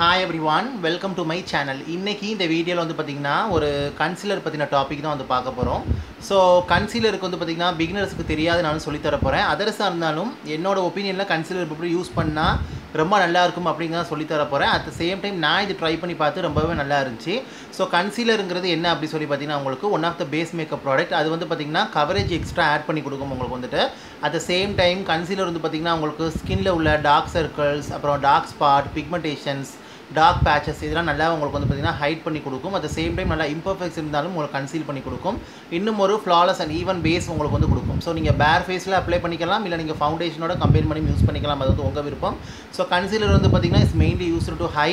Hi everyone welcome to my channel இன்றைக்கி இந்த வீடியோவில் வந்து பார்த்திங்கன்னா ஒரு கன்சீலர் பற்றின டாபிக் தான் வந்து பார்க்க போகிறோம் ஸோ கன்சீலருக்கு வந்து பார்த்திங்கன்னா பிகினர்ஸுக்கு தெரியாது நான் சொல்லித்தர போகிறேன் அதர்ஸாக இருந்தாலும் என்னோடய ஒப்பீனியனில் கன்சீலர் எப்படி யூஸ் பண்ணால் ரொம்ப நல்லா இருக்கும் அப்படிங்கிறத சொல்லித்தர போகிறேன் அட் த சேம் டைம் நான் இது ட்ரை பண்ணி பார்த்து ரொம்பவே நல்லா இருந்துச்சு. ஸோ கன்சீலருங்கிறது என்ன அப்படி சொல்லி பார்த்தீங்கன்னா உங்களுக்கு one of the base makeup product அது வந்து பார்த்திங்கன்னா கவரேஜ் எக்ஸ்ட்ரா ஆட் பண்ணி கொடுக்கும் உங்களுக்கு வந்துட்டு. At the same time concealer வந்து பார்த்திங்கன்னா உங்களுக்கு ஸ்கின்ல உள்ள டார்க் சர்க்கிள்ஸ் அப்புறம் dark spot pigmentations dark patches இதெல்லாம் நல்லா உங்களுக்கு வந்து பார்த்திங்கன்னா ஹைட் பண்ணி கொடுக்கும். அட் த சேம் டைம் நல்லா இம்பர்ஃபெக்ட்ஸ் இருந்தாலும் உங்களுக்கு கன்சீல் பண்ணி கொடுக்கும். இன்னும் ஒரு ஃப்ளாலஸ் அண்ட் ஈவன் பேஸ் உங்களுக்கு வந்து கொடுக்கும். ஸோ நீங்கள் பேர் ஃபேஸில் அப்ளை பண்ணிக்கலாம். இல்லை நீங்கள் ஃபவுண்டேஷனோட கம்பைன் பண்ணி யூஸ் பண்ணிக்கலாம். அது வந்து உங்கள் விருப்பம். ஸோ கன்சீலர் வந்து பார்த்திங்கன்னா is mainly use to high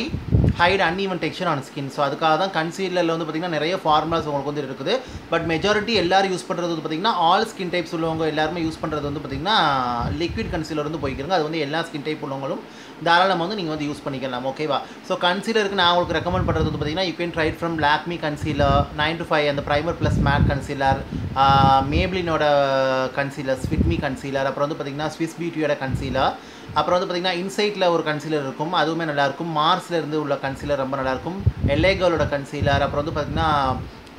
hide uneven texture on skin so அதுக்காக தான் கன்சீலரில் வந்து பார்த்திங்கன்னா நிறைய ஃபார்முலாஸ் உங்களுக்கு வந்து இருக்குது. பட் மெஜாரிட்டி எல்லாரும் யூஸ் பண்ணுறது வந்து பார்த்திங்கன்னா ஆல் ஸ்கின் டைப்ஸ் உள்ளவங்க எல்லாருமே யூஸ் பண்ணுறது வந்து பார்த்திங்கன்னா லிக்விட் கன்சீலர் வந்து போய்க்கிறங்க அது வந்து எல்லா ஸ்கின் டைப் உள்ளவங்களும் தாராளமாக வந்து நீங்கள் வந்து யூஸ் பண்ணிக்கலாம். ஓகேவா ஸோ கன்சீலருக்கு நான் உங்களுக்கு ரெக்கமெண்ட் பண்ணுறது வந்து பார்த்திங்கன்னா you can try from Lakme concealer nine to five அந்த ப்ரைமர் ப்ளஸ் மேட் கன்சீலர் மேப்ளினோட கன்சீலர் ஸ்விட்மி கன்சீலர் அப்புறம் வந்து பார்த்திங்கன்னா ஸ்விஸ் பியூட்டியோட கன்சீலர் அப்புறம் வந்து பார்த்திங்கன்னா இன்சைட்டில் ஒரு கன்சீலர் இருக்கும். அதுவுமே நல்லாயிருக்கும். மார்ஸில் இருந்து உள்ள கன்சீலர் ரொம்ப நல்லாயிருக்கும். எல்ஏகோலோட கன்சீலர் அப்புறம் வந்து பார்த்திங்கன்னா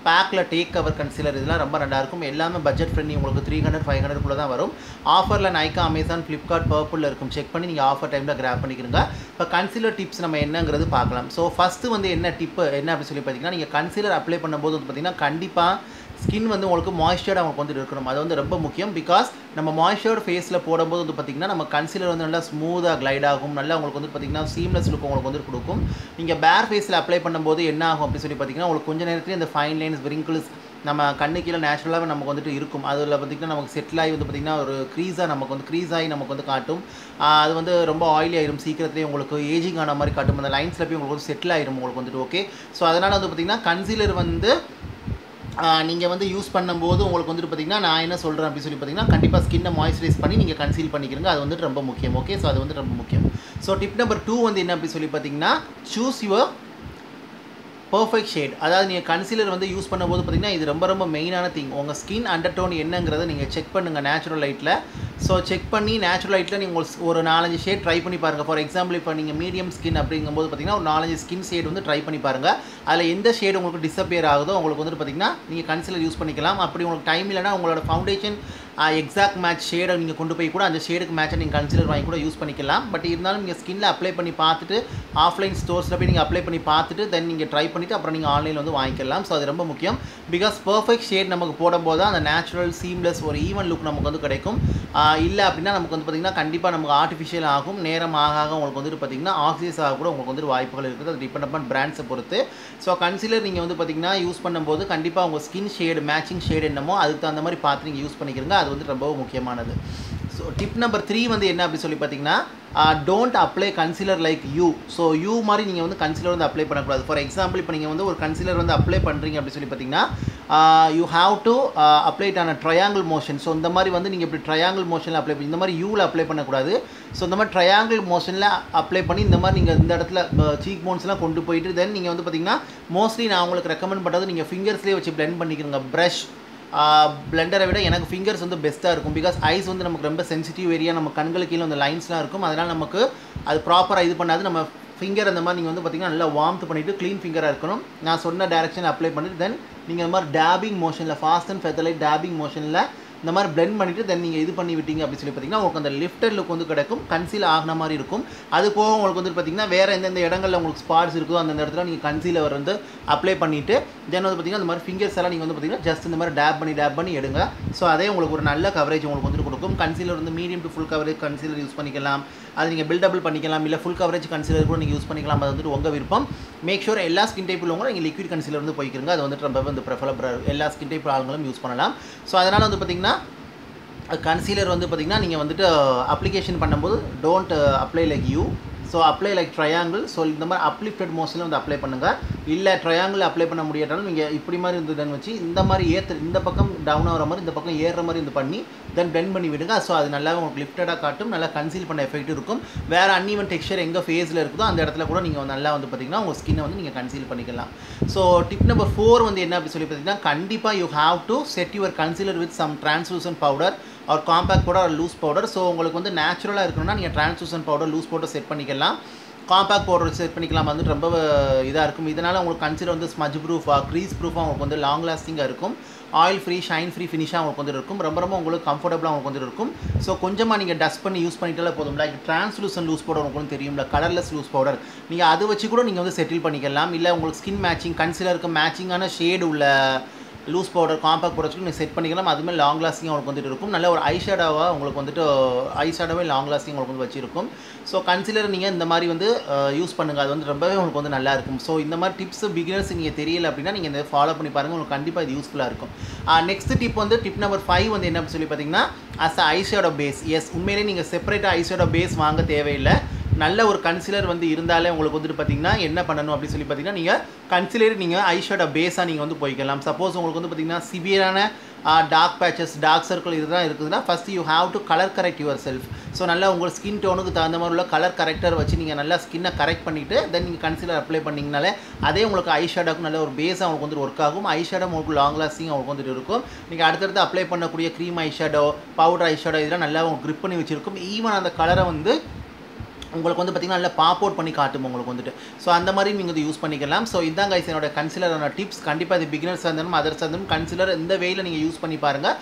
பேக்கில் டேக் கவர் கன்சீலர் இதெல்லாம் ரொம்ப நல்லாயிருக்கும். எல்லாமே பட்ஜெட் ஃப்ரெண்ட்லி உங்களுக்கு த்ரீ ஹண்ட்ரட் ஃபைவ் ஹண்ட்ரட்குள்ளே தான் வரும். ஆஃபரில் நைக்கா அமேசான் ஃப்ளிப்கார்ட் பர்பிளில் இருக்கும். செக் பண்ணி நீங்கள் ஆஃபர் டைமில் கிராப் பண்ணிக்கிறங்க இப்போ கன்சீலர் டிப்ஸ் நம்ம என்னங்கிறது பார்க்கலாம். ஸோ ஃபஸ்ட்டு வந்து என்ன டிப்பு என்ன அப்படின்னு சொல்லி பார்த்தீங்கன்னா நீங்கள் கன்சீலர் அப்ளை பண்ணும்போது வந்து பார்த்திங்கன்னா கண்டிப்பாக ஸ்கின் வந்து உங்களுக்கு மாய்ஸ்சர்ட் அவங்க வந்து இருக்கணும். அது வந்து ரொம்ப முக்கியம். பிகாஸ் நம்ம மாய்ஸ்சர்ட் ஃபேஸில் போடும்போது வந்து பார்த்திங்கன்னா நம்ம கன்சீலர் வந்து நல்லா ஸ்மூத்தாக க்ளைட் ஆகும். நல்லா உங்களுக்கு வந்து பார்த்திங்கன்னா சீம்லெஸ் லுக் உங்களுக்கு வந்து கொடுக்கும். நீங்கள் பேர் ஃபேஸில் அப்ளை பண்ணும்போது என்ன ஆகும் அப்படின்னு சொல்லி பார்த்திங்கன்னா உங்களுக்கு கொஞ்சம் நேரத்துலேயே இந்த ஃபைன் லைன்ஸ் விரிங்கிள்ஸ் நம்ம கண்ணு கீழே நேச்சுரலாகவே நமக்கு வந்துட்டு இருக்கும். அதில் பார்த்திங்கன்னா நமக்கு செட்டில் ஆகி வந்து பார்த்திங்கன்னா ஒரு க்ரீஸாக நமக்கு வந்து க்ரீஸ் ஆகி நமக்கு வந்து காட்டும். அது வந்து ரொம்ப ஆயிலி ஆயிரும். சீக்கிரத்துலேயே உங்களுக்கு ஏஜிங் ஆன மாதிரி காட்டும். அந்த லைன்ஸில் போய் உங்களுக்கு வந்து செட்டில் ஆயிரும். உங்களுக்கு வந்துட்டு ஓகே ஸோ அதனால் வந்து பார்த்திங்கன்னா கன்சீலர் வந்து நீங்கள் வந்து யூஸ் பண்ணும்போது உங்களுக்கு வந்துட்டு பார்த்தீங்கன்னா நான் என்ன சொல்கிறேன் அப்படின்னு சொல்லி பார்த்தீங்கன்னா கண்டிப்பாக ஸ்கின்னை மாய்ஸ்சரைஸ் பண்ணி நீங்கள் கன்சீல் பண்ணிக்கிறங்க. அது வந்துட்டு ரொம்ப முக்கியம். ஓகே ஸோ அது வந்து ரொம்ப முக்கியம். ஸோ டிப் நம்பர் டூ வந்து என்ன அப்படி சொல்லி பார்த்தீங்கன்னா சூஸ் யுவர் பர்ஃபெக்ட் ஷேட் அதாவது நீங்கள் கன்சீலர் வந்து யூஸ் பண்ணும்போது பார்த்தீங்கன்னா இது ரொம்ப ரொம்ப மெயினான திங் உங்கள் ஸ்கின் அண்டர் டோன் என்னங்கிறத நீங்கள் செக் பண்ணுங்கள் நேச்சுரல் லைட்டில் ஸோ செக் பண்ணி நேச்சுரல் லைட்டில் நீங்கள் ஒரு நாலஞ்சு ஷேட் ட்ரை பண்ணி பாருங்கள் ஃபார் எக்ஸாம்பிள் இப்போ நீங்கள் மீடியம் ஸ்கின் அப்படிங்கும்போது பார்த்தீங்கன்னா ஒரு நாலஞ்சு ஸ்கின் ஷேட் வந்து ட்ரை பண்ணி பாருங்கள் அதில் எந்த ஷேட் உங்களுக்கு டிஸப்பியர் ஆகுதோ உங்களுக்கு வந்துட்டு பார்த்தீங்கன்னா நீங்கள் கன்சிலர் யூஸ் பண்ணிக்கலாம். அப்படி உங்களுக்கு டைம் இல்லைனா உங்களோட ஃபவுண்டேஷன் எக்ஸாக்ட் மேட்ச் ஷேடை நீங்கள் கொண்டு போய் கூட அந்த ஷேடுக்கு மேட்சை நீங்கள் கன்சிலர் வாங்கி கூட யூஸ் பண்ணிக்கலாம். பட் இருந்தாலும் நீங்கள் ஸ்கின்ல அப்ளை பண்ணி பார்த்துட்டு ஆஃப்லைன் ஸ்டோர்ஸில் போய் நீங்கள் அப்ளை பண்ணி பார்த்துட்டு தென் நீங்கள் ட்ரை பண்ணிவிட்டு அப்புறம் நீங்கள் ஆன்லைனில் வந்து வாங்கிக்கலாம். ஸோ அது ரொம்ப முக்கியம். பிகாஸ் பர்ஃபெக்ட் ஷேட் நமக்கு போடும்போது அந்த நேச்சுரல் சீம்லெஸ் ஒரு ஈவன் லுக் நமக்கு வந்து கிடைக்கும். இல்லை அப்படின்னா நமக்கு வந்து பார்த்திங்கன்னா கண்டிப்பாக நமக்கு ஆர்டிஃபிஷியல் ஆகும். நேரம் ஆக ஆக உங்களுக்கு வந்துட்டு பார்த்திங்கன்னா ஆக்சிஸ் ஆக கூட உங்களுக்கு வந்துட்டு வாய்ப்புகள் இருக்குது. அது டிபெண்ட் அப்பான் பிராண்ட்ஸை பொறுத்து. ஸோ கன்சிலர் நீங்கள் வந்து பார்த்திங்கன்னா யூஸ் பண்ணும்போது கண்டிப்பாக உங்கள் ஸ்கின் ஷேடு மேட்சிங் ஷேடு என்னமோ அதுக்கு தகுந்த மாதிரி பார்த்து நீங்கள் யூஸ் பண்ணிக்கிறங்க. அது வந்து ரொம்ப முக்கியமானது. ஸோ டிப் நம்பர் த்ரீ வந்து என்ன அப்படி சொல்லி பார்த்தீங்கன்னா don't apply concealer like U so U மாதிரி நீங்கள் வந்து கன்சிலர் வந்து அப்ளை பண்ணக்கூடாது. ஃபார் எக்ஸாம்பிள் இப்போ நீங்கள் வந்து ஒரு கன்சிலர் வந்து அப்ளை பண்ணுறீங்க அப்படி சொல்லி பார்த்தீங்கன்னா யூ ஹாவ் டு அப்ளை ஆன ட்ரையாங்கிள் மோஷன் ஸோ இந்த மாதிரி வந்து நீங்கள் இப்படி ட்ரையாங்கிள் மோஷனில் அப்ளை பண்ணி இந்த மாதிரி யூவில் அப்ளை பண்ணக்கூடாது. ஸோ இந்த மாதிரி ட்ரையாங்கிள் மோஷனில் அப்ளை பண்ணி இந்த மாதிரி நீங்கள் இந்த இடத்துல சீக் போன்ஸ்லாம் கொண்டு போயிட்டு தென் நீங்கள் வந்து பார்த்தீங்கன்னா மோஸ்ட்லி நான் உங்களுக்கு ரெக்கமெண்ட் பண்ணுறது நீங்கள் ஃபிங்கர்ஸ்லேயே வச்சு பிளெண்ட் பண்ணிக்கிறங்க. ப்ரஷ் பிளெண்டரை விட எனக்கு ஃபிங்கர்ஸ் வந்து பெஸ்ட்டாக இருக்கும். பிகாஸ் ஐஸ் வந்து நமக்கு ரொம்ப சென்சிட்டிவ் ஏரியா நம்ம கண்களுக்கு கீழே அந்த லைன்ஸ்லாம் இருக்கும். அதனால் நமக்கு அது ப்ராப்பராக இது பண்ணாது. நம்ம ஃபிங்கர் அந்த மாதிரி நீங்கள் வந்து பார்த்திங்கன்னா நல்லா வார்ம்த் பண்ணிவிட்டு க்ளீன் ஃபிங்கராக இருக்கணும். நான் சொன்ன டேரக்ஷன் அப்ளை பண்ணிவிட்டு தென் நீங்கள் இந்த மாதிரி டேபிங் மோஷனில் ஃபாஸ்ட் அண்ட் ஃபெதலைட் டேபிங் மோஷனில் இந்த மாதிரி பிளெண்ட் பண்ணிவிட்டு தென் நீங்கள் இது பண்ணி விட்டீங்க அப்படின்னு சொல்லி பார்த்தீங்கன்னா உங்களுக்கு அந்த லிஃப்டர் லுக் வந்து கிடைக்கும். கன்சீல் ஆகின மாதிரி இருக்கும். அது போக உங்களுக்கு வந்து பார்த்தீங்கன்னா வேறு எந்தெந்த இடங்களில் உங்களுக்கு ஸ்பாட்ஸ் இருக்குதோ அந்த இடத்துல நீங்கள் கன்சீலர் வந்து அப்ளை பண்ணிவிட்டு தென் வந்து பார்த்தீங்கன்னா அந்த மாதிரி ஃபிங்கர்ஸ் எல்லாம் நீங்கள் வந்து பார்த்தீங்கன்னா ஜஸ்ட் இந்த மாதிரி டேப் பண்ணி டேப் பண்ணி எடுங்க. ஸோ அதே உங்களுக்கு ஒரு நல்ல கவரேஜ் உங்களுக்கு வந்துட்டு கொடுக்கும். கன்சீலர் வந்து medium to full coverage concealer use பண்ணிக்கலாம். அது நீங்கள் பில்டபிள் பண்ணிக்கலாம். இல்லை ஃபுல் கவரேஜ் கன்சீலர் கூட நீங்கள் யூஸ் பண்ணிக்கலாம். அது வந்துட்டு உங்கள் விருப்பம். மேக் ஷூர் எல்லா ஸ்கின் டைப் உள்ளவங்க நீங்கள் லிக்விட் கன்சீலர் வந்து போய்க்கிறங்க அது வந்துட்டு ரொம்ப வந்து ப்ரிஃபரபிள் எல்லா ஸ்கின் டைப் ஆளுங்களும் யூஸ் பண்ணலாம். ஸோ அதனால் வந்து பார்த்திங்கன்னா கன்சீலர் வந்து பார்த்திங்கன்னா நீங்கள் வந்துட்டு அப்ளிகேஷன் பண்ணும்போது don't apply like U so apply like triangle so இந்த மாதிரி அப்லிஃப்டட் மோஷனில் வந்து அப்ளை பண்ணுங்கள் இல்லை ட்ரையாங்கிள் அப்ளை பண்ண முடியாட்டாலும் நீங்கள் இப்படி மாதிரி இருந்ததுன்னு வச்சு இந்த மாதிரி ஏற்று இந்த பக்கம் டவுன் ஆகிற மாதிரி இந்த பக்கம் ஏறுற மாதிரி இது பண்ணி தென் பெண்ட் பண்ணி விடுங்க. ஸோ அது நல்லா உங்களுக்கு லிஃப்டடாக காட்டும் நல்லா கன்சீல் பண்ண எஃபெக்ட் இருக்கும். வேறு அன்இவன் டெக்ஸ்சர் எங்கே ஃபேஸில் இருக்குதோ அந்த இடத்துல கூட நீங்கள் நல்லா வந்து பார்த்தீங்கன்னா உங்கள் ஸ்கின்னை வந்து நீங்கள் கன்சீல் பண்ணிக்கலாம். ஸோ டிப் நம்பர் ஃபோர் வந்து என்ன அப்படி சொல்லி பார்த்தீங்கன்னா கண்டிப்பாக you have to set your concealer with some translucent powder ஒரு காம்பேக்ட் பவுடர் ஒரு லூஸ் பவுடர் ஸோ உங்களுக்கு வந்து நேச்சுரலாக இருக்கணும்னா நீங்கள் translucent powder loose powder set பண்ணிக்கலாம். காம்பேக்ட் பவுடர் செட் பண்ணிக்கலாம். வந்து ரொம்ப இதாக இருக்கும். இதனால் உங்களுக்கு கன்சிலர் வந்து ஸ்மஜ் ப்ரூஃபாக க்ரீஸ் ப்ரூஃபாக உங்களுக்கு வந்து லாங் லாஸ்டிங்காக இருக்கும். ஆயில் ஃப்ரீ ஷைன் ஃப்ரீ ஃபினிஷாக உங்களுக்கு வந்து இருக்கும். ரொம்ப ரொம்ப உங்களுக்கு கம்ஃபர்டபுளாக உங்களுக்கு வந்து இருக்கும். ஸோ கொஞ்சமாக நீங்கள் டஸ்ட் பண்ணி யூஸ் பண்ணிட்டாலே போதும். லைக் ட்ரான்ஸ்லூசன் லூஸ் பவுடர் உங்களுக்கு தெரியும்ல கலர்லெஸ் லூஸ் பவுடர் நீங்கள் அதை வச்சு கூட நீங்கள் வந்து செட்டில் பண்ணிக்கலாம். இல்லை உங்களுக்கு ஸ்கின் மேட்சிங் கன்சிலருக்கு மேட்சிங்கான ஷேடு உள்ள லூஸ் பவுடர் காம்பாக்ட் பவுடர் நீங்கள் செட் பண்ணிக்கலாம். அதுவுமே லாங் லாஸ்டிங் உங்களுக்கு வந்துட்டு இருக்கும். நல்ல ஒரு ஐ ஷேடாவாக உங்களுக்கு வந்துட்டு ஐ ஷேடாவே லாங் லாஸ்டிங் உங்களுக்கு வந்து வச்சிருக்கும். ஸோ கன்சிலர் நீங்கள் இந்த மாதிரி வந்து யூஸ் பண்ணுங்கள் அது வந்து ரொம்பவே உங்களுக்கு வந்து நல்லா இருக்கும். ஸோ இந்த மாதிரி டிப்ஸ் பிகினர்ஸ் நீங்கள் தெரியல அப்படின்னா நீங்கள் இந்த ஃபாலோ பண்ணி பாருங்கள் உங்களுக்கு கண்டிப்பாக இது யூஸ்ஃபுல்லாக இருக்கும். நெக்ஸ்ட் டிப் வந்து டிப் நம்பர் ஃபைவ் வந்து என்ன சொல்லி பார்த்தீங்கன்னா as eye shadow base as உண்மையிலேயே நீங்கள் செப்பரேட்டாக ஐ ஷேடோ பேஸ் வாங்க தேவையில்லை. நல்ல ஒரு கன்சிலர் வந்து இருந்தாலே உங்களுக்கு வந்துட்டு பார்த்தீங்கன்னா என்ன பண்ணணும் அப்படின்னு சொல்லி பார்த்தீங்கன்னா நீங்கள் கன்சிலர் நீங்கள் ஐஷேடோ பேஸாக நீங்கள் வந்து போய்க்கலாம். சப்போஸ் உங்களுக்கு வந்து பார்த்தீங்கன்னா சிவியரான டார்க் பேச்சஸ் டார்க் சர்க்கிள் இதுதான் இருக்குதுன்னா first you have to colour correct your self so நல்லா உங்கள் ஸ்கின் டோனுக்கு தகுந்த மாதிரி உள்ள கலர் கரெக்டர் வச்சு நீங்கள் நல்லா ஸ்கின்னை கரெக்ட் பண்ணிவிட்டு தென் நீங்கள் கன்சிலர் அப்ளை பண்ணிங்கனாலே அதே உங்களுக்கு ஐ ஷேடோக்கு நல்ல ஒரு பேஸாக உங்களுக்கு வந்துட்டு ஒர்க் ஆகும். ஐ ஷேடோ உங்களுக்கு லாங் லாஸ்டிங் உங்களுக்கு வந்துட்டு இருக்கும். நீங்கள் அடுத்தடுத்து அப்ளை பண்ணக்கூடிய cream eye shadow powder eye shadow இதெல்லாம் நல்லா உங்களுக்கு க்ரிப் பண்ணி வச்சுருக்கும். ஈவன் அந்த கலரை வந்து உங்களுக்கு வந்து பார்த்திங்கன்னா நல்லா பாப் அவுட் பண்ணி காட்டும் உங்களுக்கு வந்துட்டு. ஸோ அந்த மாதிரி நீங்கள் வந்து யூஸ் பண்ணிக்கலாம். ஸோ இதான் கைஸ் என்னோட கன்சிலரான டிப்ஸ் கண்டிப்பாக இது பிகினர்ஸ் இருந்தாலும் அதர்ஸ் இருந்தாலும் கன்சிலர் இந்த வேயில் நீங்கள் யூஸ் பண்ணி பாருங்கள்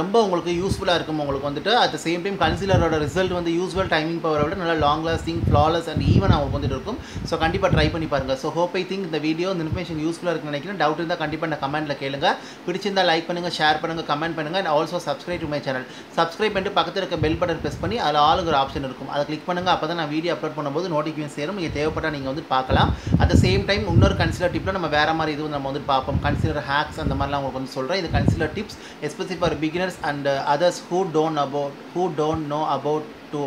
ரொம்ப உங்களுக்கு யூஸ்ஃபுல்லாக இருக்கும் உங்களுக்கு வந்துட்டு. அட் த சேம் டைம் கன்சிலரோட ரிசல்ட் வந்து யூஸ்வல் டைமிங் பவரை விட நல்லா long lasting flawless and even அவங்களுக்கு வந்துட்டு இருக்கும். ஸோ கண்டிப்பாக ட்ரை பண்ணி பாருங்கள் ஸோ ஹோப் ஐ திங்க் இந்த வீடியோ இந்த இன்ஃபர்மேஷன் யூஸ்ஃபுல்லாக இருக்குன்னு நினைக்கிறேன். டவுட் இருந்தால் கண்டிப்பாக நான் கமெண்ட்டில் கேளுங்க. பிடிச்சிருந்தால் லைக் பண்ணுங்கள் ஷேர் பண்ணுங்கள் கமெண்ட் பண்ணுங்கள் and also subscribe to my channel subscribe பண்ணிட்டு பக்கத்தில் இருக்க பெல் பட்டன் ப்ரெஸ் பண்ணி அதில் ஆளுங்கிற ஆப்ஷன் இருக்கும். அதை கிளிக் பண்ணுங்கள் அப்போ தான் நான் வீடியோ அப்லோட் பண்ணும்போது நோட்டிஃபிகேஷன் சேரும். நீங்கள் தேவைப்பட்டால் நீங்கள் வந்து பார்க்கலாம். அட் த சேம் டைம் இன்னொரு கன்சிலர் டிப்பில் நம்ம வேறு மாதிரி இது நம்ம வந்து பார்ப்போம். கன்சிலர் ஹேக்ஸ் அந்த மாதிரிலாம் உங்களுக்கு வந்து சொல்கிறேன் இது concealer tips especially for beginners and others who don't about who don't know about to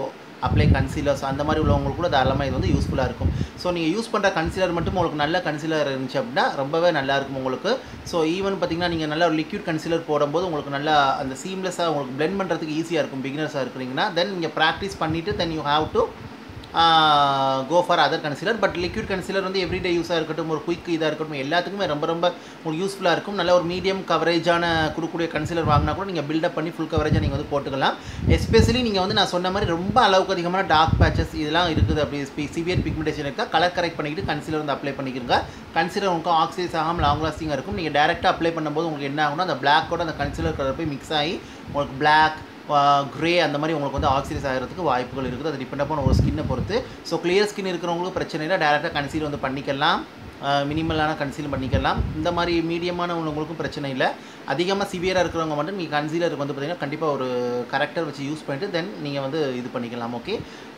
apply concealers அந்த மாதிரி உள்ளவங்களுக்கு கூட தாராளமாக இது வந்து யூஸ்ஃபுல்லாக இருக்கும். ஸோ நீங்கள் யூஸ் பண்ணுற கன்சீலர் மட்டும் உங்களுக்கு நல்ல கன்சீலர் இருந்துச்சு அப்படின்னா ரொம்பவே நல்லா இருக்கும் உங்களுக்கு. ஸோ ஈவன் பார்த்திங்கன்னா நீங்கள் நல்லா ஒரு லிக்யூட் கன்சீலர் போடும்போது உங்களுக்கு நல்லா அந்த சீம்லெஸ்ஸாக உங்களுக்கு பிளெண்ட் பண்ணுறதுக்கு ஈஸியாக இருக்கும். பிகினர்ஸாக இருக்கிறீங்கன்னா தென் நீங்கள் ப்ராக்டிஸ் பண்ணிவிட்டு then you have to go for other concealer but liquid concealer வந்து எவ்ரிடே யூஸாக இருக்கட்டும் ஒரு குயிக் இதாக இருக்கட்டும் எல்லாத்துக்குமே ரொம்ப ரொம்ப உங்களுக்கு யூஸ்ஃபுல்லாக இருக்கும். நல்ல ஒரு மீடியம் கவரேஜான கொடுக்கக்கூடிய கன்சிலர் வாங்கினா கூட நீங்கள் பில்டப் பண்ணி ஃபுல் கவரேஜாக நீங்கள் வந்து போட்டுக்கலாம். எஸ்பெஷலி நீங்கள் வந்து நான் சொன்ன மாதிரி ரொம்ப அளவுக்கு அதிகமான டார்க் பேச்சஸ் இதெல்லாம் இருக்குது அப்படி. சிவியர் பிக்மெண்டேஷன் இருக்கா? கலர் கரெக்ட் பண்ணிக்கிட்டு கன்சிலர் வந்து அப்ளை பண்ணிக்கிறங்க கன்சிலர் உங்களுக்கு ஆக்சைஸ் ஆகாமல் லாங் லாஸ்டிங்காக இருக்கும். நீங்கள் டேரெக்டாக அப்ளை பண்ணும்போது உங்களுக்கு என்ன ஆகும்னா அந்த பிளாக்கோட அந்த கன்சிலர் கலர் போய் மிக்ஸ் ஆகி உங்களுக்கு பிளாக் க்ரே அந்த மாதிரி உங்களுக்கு வந்து ஆக்சிடைஸ் ஆகிறதுக்கு வாய்ப்புகள் இருக்குது. அது டிபெண்ட் பண்ண ஒரு ஸ்கின்னை பொறுத்து. ஸோ கிளியர் ஸ்கின் இருக்கிறவங்களுக்கு பிரச்சனை இல்லை. டேரெக்டாக கன்சீல் வந்து பண்ணிக்கலாம். மினிமலான கன்சீல் பண்ணிக்கலாம் இந்த மாதிரி மீடியமான உள்ளவங்களுக்கும் பிரச்சனை இல்லை. அதிகமாக சிவியராக இருக்கிறவங்க மட்டும் நீங்கள் கன்சீலருக்கு வந்து பார்த்தீங்கன்னா கண்டிப்பாக ஒரு கரெக்டர் வச்சு யூஸ் பண்ணிட்டு தென் நீங்கள் வந்து இது பண்ணிக்கலாம். ஓகே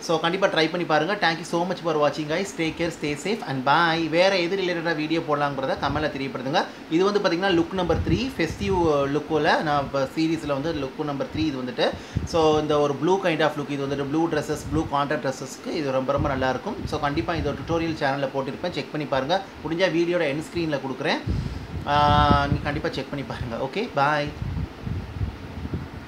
ஸோ கண்டிப்பாக ட்ரை பண்ணி பாருங்கள் தேங்க்யூ ஸோ மச் ஃபார் வாட்சிங் I stay care stay safe and bye வேறு எது ரிலேட்டடாக வீடியோ போடலாங்கிறத கமெண்ட்டில் தெரியப்படுத்துங்க. இது வந்து பார்த்தீங்கன்னா லுக் நம்பர் த்ரீ ஃபெஸ்டிவ் லுக்கில் நான் இப்போ சீரீஸில் வந்து லுக் நம்பர் த்ரீ இது வந்துட்டு. ஸோ இந்த ஒரு ப்ளூ கைண்ட் ஆஃப் லுக் இது வந்துட்டு ப்ளூ ட்ரெஸ்ஸஸ் ப்ளூ கான்ட்ராக்ட் ட்ரெஸ்ஸஸ்க்கு இது ரொம்ப ரொம்ப நல்லாயிருக்கும் ஸோ கண்டிப்பாக இந்த டுட்டோரியல் சேனலில் போட்டிருப்பேன். செக் பண்ணி பாருங்கள் முடிஞ்சால் வீடியோட என் ஸ்க்ரீனில் கொடுக்குறேன். நீங்கள் கண்டிப்பாக செக் பண்ணி பாருங்கள் ஓகே பாய்